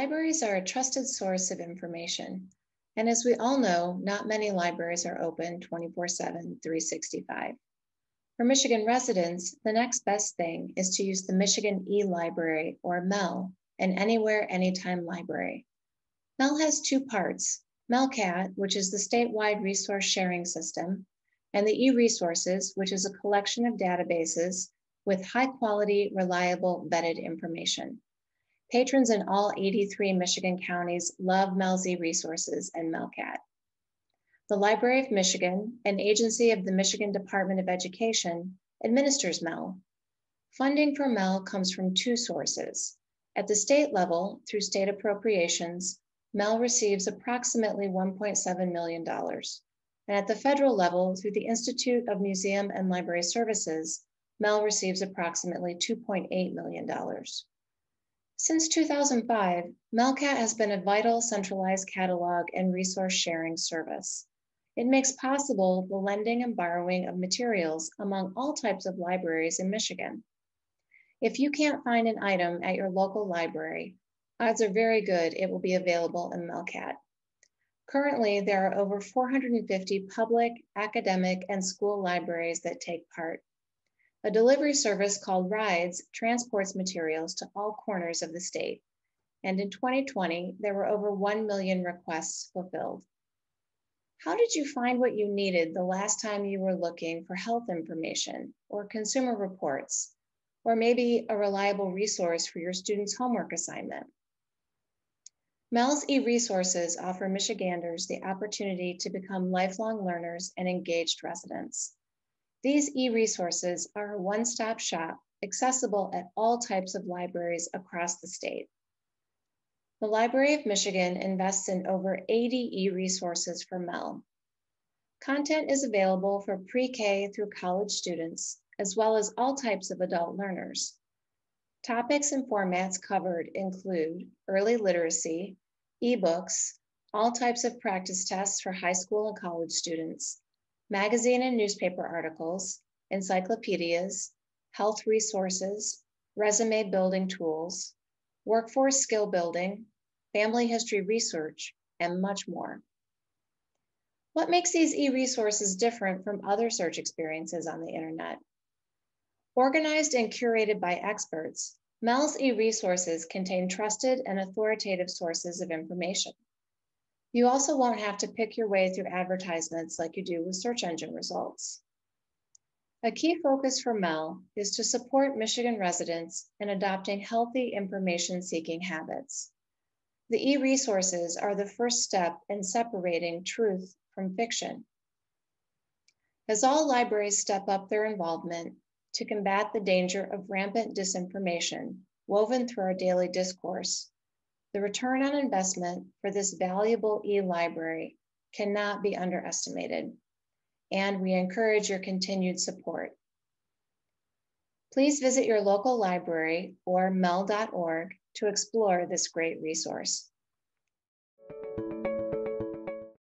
Libraries are a trusted source of information. And as we all know, not many libraries are open 24 7, 365. For Michigan residents, the next best thing is to use the Michigan e-Library or MEL, an Anywhere Anytime library. MEL has two parts, MELCAT, which is the statewide resource sharing system, and the e-resources, which is a collection of databases with high quality, reliable, vetted information. Patrons in all 83 Michigan counties love MEL's e-resources and MELCAT. The Library of Michigan, an agency of the Michigan Department of Education, administers MEL. Funding for MEL comes from two sources. At the state level, through state appropriations, MEL receives approximately $1.7 million. And at the federal level, through the Institute of Museum and Library Services, MEL receives approximately $2.8 million. Since 2005, MELCAT has been a vital centralized catalog and resource sharing service. It makes possible the lending and borrowing of materials among all types of libraries in Michigan. If you can't find an item at your local library, odds are very good it will be available in MELCAT. Currently, there are over 450 public, academic, and school libraries that take part. A delivery service called Rides transports materials to all corners of the state. And in 2020, there were over 1 million requests fulfilled. How did you find what you needed the last time you were looking for health information or consumer reports, or maybe a reliable resource for your student's homework assignment? MEL's e-resources offer Michiganders the opportunity to become lifelong learners and engaged residents. These e-resources are a one-stop shop accessible at all types of libraries across the state. The Library of Michigan invests in over 80 e-resources for MEL. Content is available for pre-K through college students, as well as all types of adult learners. Topics and formats covered include early literacy, ebooks, all types of practice tests for high school and college students, magazine and newspaper articles, encyclopedias, health resources, resume building tools, workforce skill building, family history research, and much more. What makes these e-resources different from other search experiences on the internet? Organized and curated by experts, MEL's e-resources contain trusted and authoritative sources of information. You also won't have to pick your way through advertisements like you do with search engine results. A key focus for MEL is to support Michigan residents in adopting healthy information seeking habits. The e-resources are the first step in separating truth from fiction. As all libraries step up their involvement to combat the danger of rampant disinformation woven through our daily discourse, the return on investment for this valuable e-library cannot be underestimated and we encourage your continued support. Please visit your local library or mel.org to explore this great resource.